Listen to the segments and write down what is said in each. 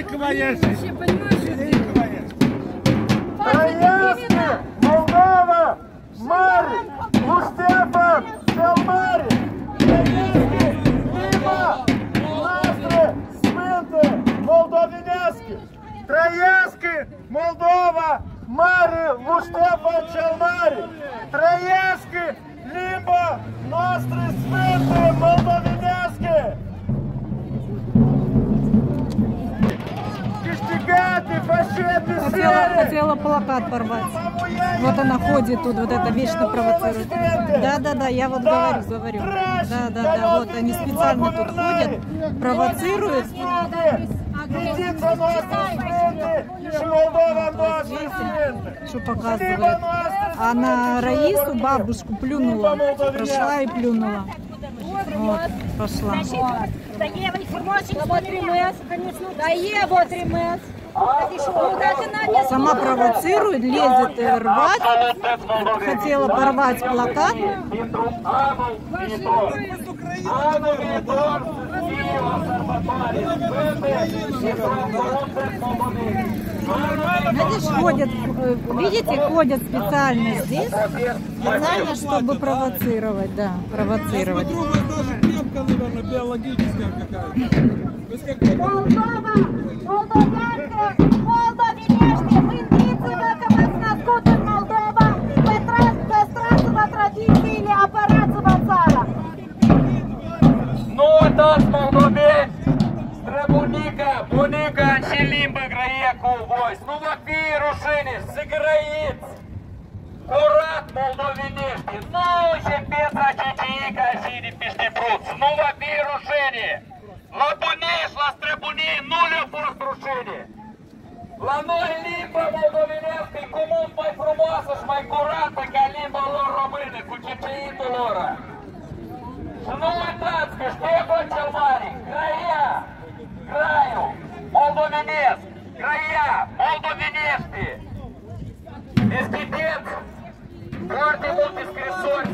Фейковая жизнь. Вообще, понимаешь, Фейковая. Троєцьке, Молдова, Марі, Устепа, Челмарі, Троєцьке, Ліма, Настри, Свинти, Молдовінецьке, Троєцьке, Молдова, Марі, Луштепа, Челмарі, Троєцьке, Ліма, Настри, Свинти, Молдовінецьке. Хотела, сери! хотела плакат порвать. Вот она ходит тут, вот это вечно провоцирует. Да, да, да, я вот говорю, говорю. Да, да, да, вот они специально тут ходят, провоцируют. Что показывает. А на Раису бабушку плюнула. Прошла и плюнула. Вот, пошла. Дає інформацію, або тримес, звісно. Дає або Сама провоцирует, лезет э, рвать. Хотела порвать плакат. Видишь, ходят, видите, ходят специально здесь, специально, чтобы провоцировать, да, провоцировать. Друга тоже крепка, наверное, биологическая какая-то. То есть как Молдова, молдовянка, молдовінешки, Вінницева, Камасна, Скутер, Молдова, Петра, Пестрацева, традиційні, операція цара. Nu uitați, moldoveni! Străbunica, bunica și limba grăie cu voi! Nu Vă fie rușine să grăiți! Curat moldovenești! Nu și Petra Ciciica și de pește bruț! Nu vă fie rușine! La bunești, la străbunii nu le-a fost rușine! La noi limba moldovenească e cu mult mai frumoasă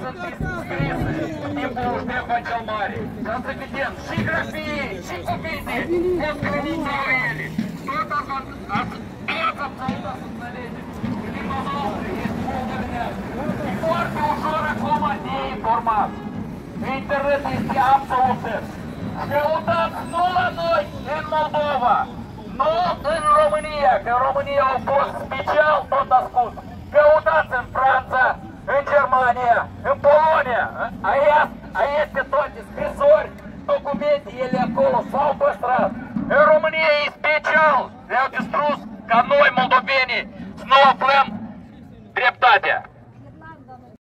în timpul lui Ștefan cel Mare. Și am să vedem și grafii, și cuvinte, plus credințe ele. Tot ați ați toți absolut să înțelegeți. că Limba noastră este moldovenească. E foarte ușor acum de informat. Internet este absolut Căutați nu la noi, în Moldova, nu în România, că România au fost special tot ascuns. Căutați în Franța, s-au păstrat. În România e special, le-au distrus ca noi, moldovenii, să nu aflăm dreptatea.